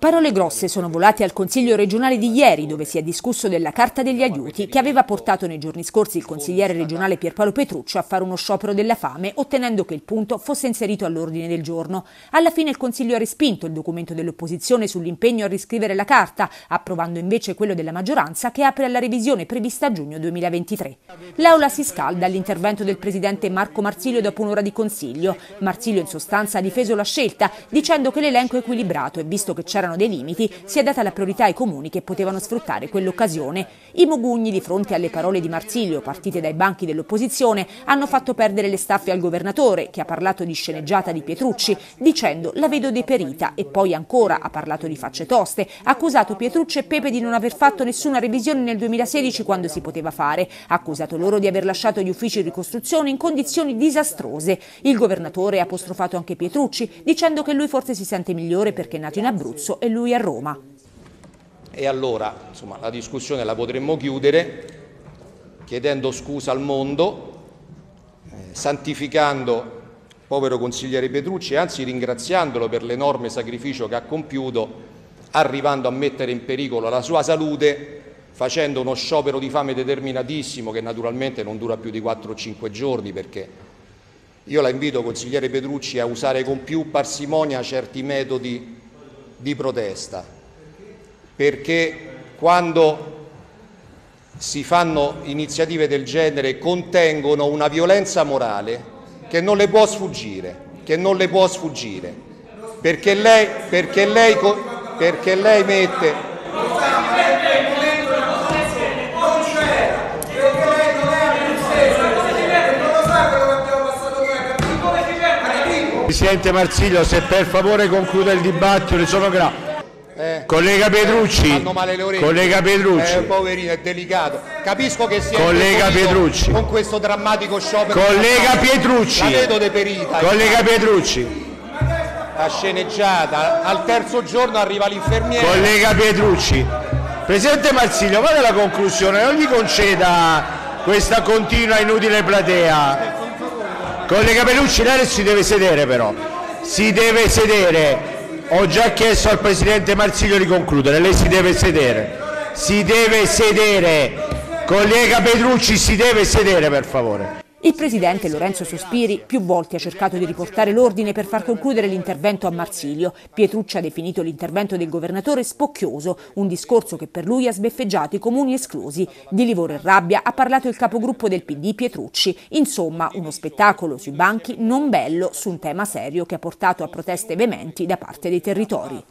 Parole grosse sono volate al Consiglio regionale di ieri, dove si è discusso della Carta degli aiuti, che aveva portato nei giorni scorsi il consigliere regionale Pierpaolo Petruccio a fare uno sciopero della fame, ottenendo che il punto fosse inserito all'ordine del giorno. Alla fine il Consiglio ha respinto il documento dell'opposizione sull'impegno a riscrivere la Carta, approvando invece quello della maggioranza che apre alla revisione prevista a giugno 2023. L'aula si scalda all'intervento del presidente Marco Marsilio dopo un'ora di consiglio. Marsilio in sostanza ha difeso la scelta, dicendo che l'elenco è equilibrato e visto che c'erano dei limiti, si è data la priorità ai comuni che potevano sfruttare quell'occasione. I Mogugni, di fronte alle parole di Marsilio, partite dai banchi dell'opposizione, hanno fatto perdere le staffe al governatore, che ha parlato di sceneggiata di Pietrucci, dicendo la vedo deperita e poi ancora ha parlato di facce toste, ha accusato Pietrucci e Pepe di non aver fatto nessuna revisione nel 2016 quando si poteva fare, ha accusato loro di aver lasciato gli uffici di ricostruzione in condizioni disastrose. Il governatore ha apostrofato anche Pietrucci, dicendo che lui forse si sente migliore perché è nato in Abruzzo e lui a Roma. E allora insomma, la discussione la potremmo chiudere chiedendo scusa al mondo, eh, santificando il povero consigliere Petrucci e anzi ringraziandolo per l'enorme sacrificio che ha compiuto, arrivando a mettere in pericolo la sua salute facendo uno sciopero di fame determinatissimo che naturalmente non dura più di 4 o 5 giorni perché io la invito, consigliere Petrucci, a usare con più parsimonia certi metodi di protesta, perché quando si fanno iniziative del genere contengono una violenza morale che non le può sfuggire, che non le può sfuggire, perché lei, perché lei, perché lei mette Presidente Marsiglio, se per favore conclude il dibattito, le sono grato. Eh, collega Petrucci, eh, collega Petrucci, eh, poverino, è delicato. Capisco che sia collega Petrucci, con questo drammatico sciopero. Collega Petrucci, vedo deperita. Collega Petrucci, la sceneggiata. Al terzo giorno arriva l'infermiere. Collega Petrucci, Presidente Marsiglio, vada alla conclusione, non gli conceda questa continua inutile platea. Collega Pelucci, lei si deve sedere però, si deve sedere. Ho già chiesto al Presidente Marsiglio di concludere, lei si deve sedere. Si deve sedere. Collega Petrucci, si deve sedere per favore. Il presidente Lorenzo Sospiri più volte ha cercato di riportare l'ordine per far concludere l'intervento a Marsilio. Pietrucci ha definito l'intervento del governatore spocchioso, un discorso che per lui ha sbeffeggiato i comuni esclusi. Di Livore e rabbia ha parlato il capogruppo del PD Pietrucci. Insomma, uno spettacolo sui banchi non bello su un tema serio che ha portato a proteste veementi da parte dei territori.